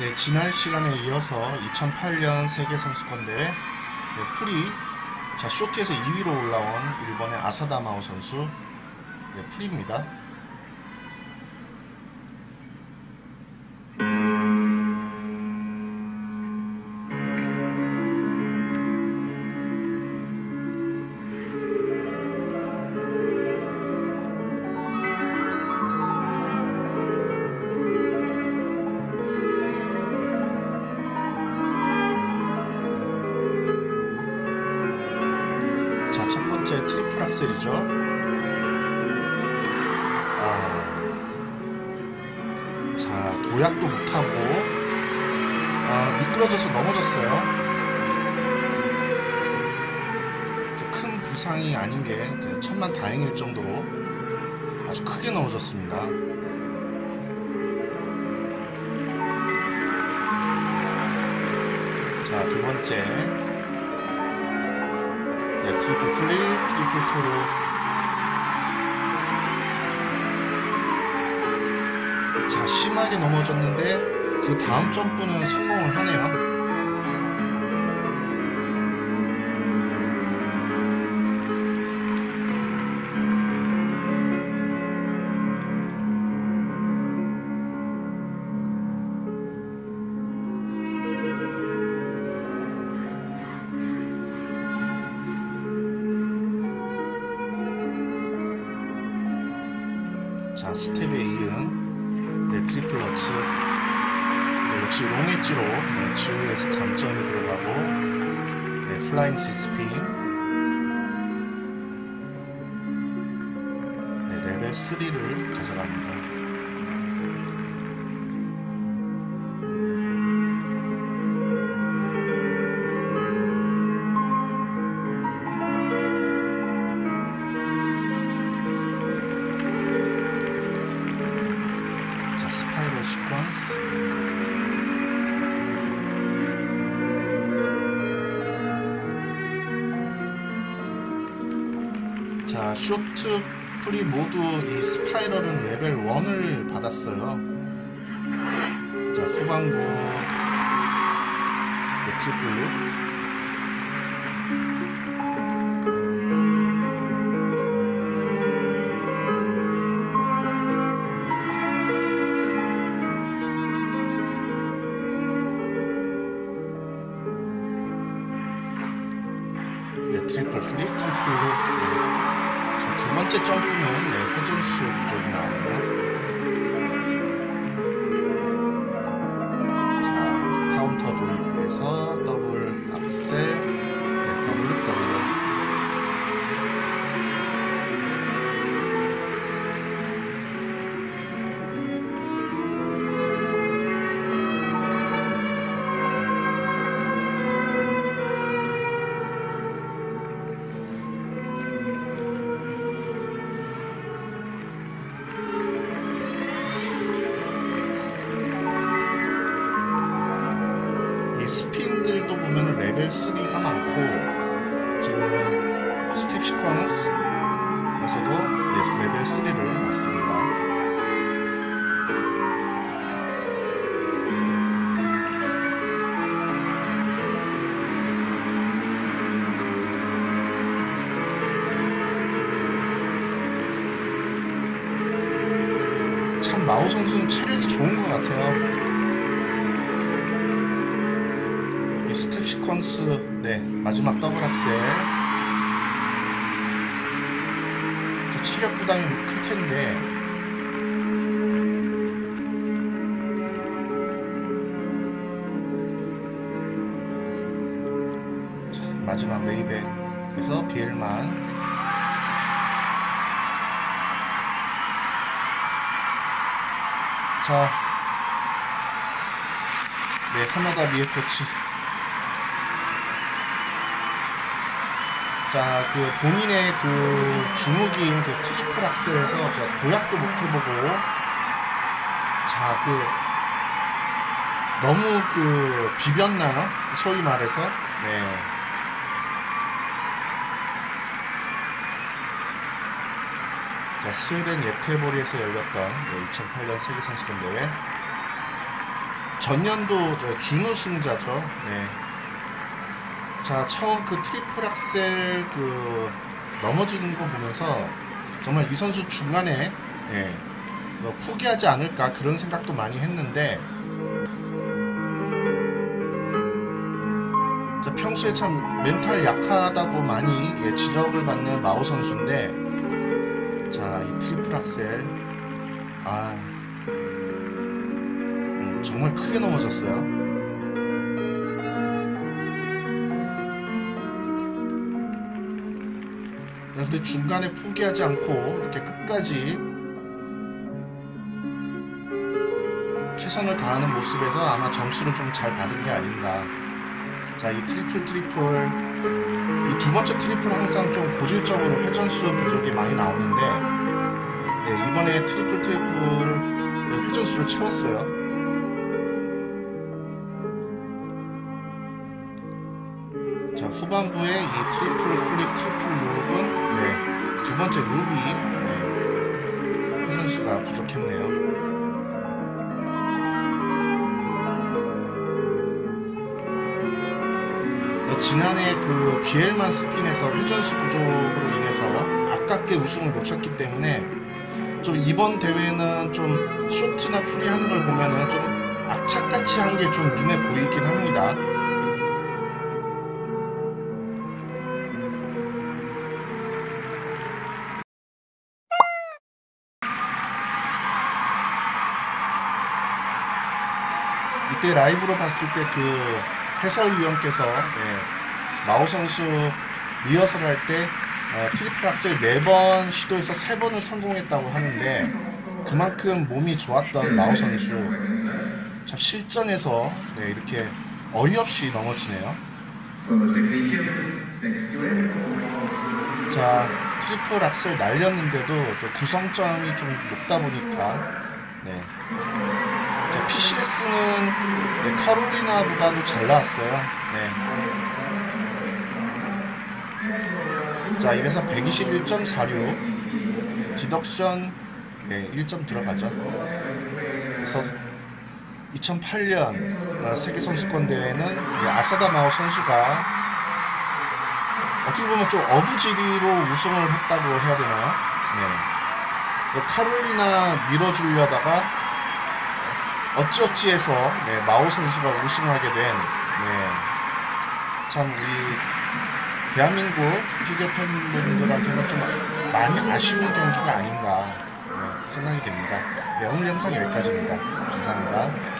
네, 지난 시간에 이어서 2008년 세계선수권대회 네, 프리 자 쇼트에서 2위로 올라온 일본의 아사다마오 선수 네, 프리입니다. 악셀이죠. 아, 자, 도약도 못하고, 아, 미끄러져서 넘어졌어요. 큰 부상이 아닌 게 천만 다행일 정도로 아주 크게 넘어졌습니다. 자, 두 번째. 네, 트리플 플립, 트리플 토르. 자, 심하게 넘어졌는데 그 다음 점프는 성공을 하네요. 스텝에 이은 네, triple Lutz. 네, 역시 wrong edge로 네, GOE에서 감점이 들어가고 네, flying sit spin 네, 레벨 3를 가져갑니다. 자, 쇼트 프리 모두 이 스파이럴은 레벨 1을 받았어요. 자, 후반부 네, 트리플 네, 트리플 플립, 트리플 룹. 네. 자, 두 번째 점프는 네, 회전수 부족이 나오네요. 스핀들도 보면 레벨 3가 많고 지금 스텝 시퀀스에서도 네, 레벨 3를 맞습니다. 참 마오 선수는 체력이 좋은 것 같아요. 스텝 시퀀스. 네 마지막 더블 악셀 또 체력 부담이 클 텐데. 자, 마지막 레이백에서 비엘만. 자. 네, 카나다 미에코치 자, 그 본인의 그 주무기인 그 triple Axel에서 저 도약도 못 해보고 자, 그 너무 그 비볐나요? 소위 말해서 네. 자, 스웨덴 예테보리에서 열렸던 네, 2008년 세계선수권 대회 전년도 저 준우승자죠. 네. 자 처음 그 triple Axel 그 넘어지는 거 보면서 정말 이 선수 중간에 예, 뭐 포기하지 않을까 그런 생각도 많이 했는데 자, 평소에 참 멘탈 약하다고 많이 예, 지적을 받는 마오 선수인데 자 이 triple Axel 아 음, 정말 크게 넘어졌어요. 근데 중간에 포기하지 않고 이렇게 끝까지 최선을 다하는 모습에서 아마 점수를 좀 잘 받은 게 아닌가. 자, 이 triple triple 이 두 번째 triple 항상 좀 고질적으로 회전수 부족이 많이 나오는데 네, 이번에 triple triple 회전수를 채웠어요. 후반부에 이 triple flip triple loop은 네, 두 번째 loop이 네, 회전수가 부족했네요. 어, 지난해 그 비엘만 스핀에서 회전수 부족으로 인해서 아깝게 우승을 놓쳤기 때문에 좀 이번 대회는 좀 쇼트나 프리 하는 걸 보면은 좀 악착같이 한 게 좀 눈에 보이긴 합니다. 이때 라이브로 봤을 때 그 해설위원께서 예, 마오 선수 리허설 할때 어, triple Axel 4번 시도해서 3번을 성공했다고 하는데 그만큼 몸이 좋았던 마오 선수 참 실전에서 네, 이렇게 어이없이 넘어지네요. 자 triple Axel 날렸는데도 좀 구성점이 좀 높다 보니까 네. 자, PCS는 네, 카롤리나보다도 잘 나왔어요. 네. 자, 이래서 121.46 디덕션 네, 1점 들어가죠. 그래서 2008년 어, 세계 선수권 대회는 이 아사다 마오 선수가 어떻게 보면 좀 어부지리로 우승을 했다고 해야 되나요? 네. 그 카롤리나 밀어주려다가 어찌어찌해서 네, 마오 선수가 우승하게 된 네, 참이 대한민국 피겨 팬분들한테는 좀 많이 아쉬운 경기가 아닌가 네, 생각이 됩니다. 네, 오늘 영상 여기까지입니다. 감사합니다.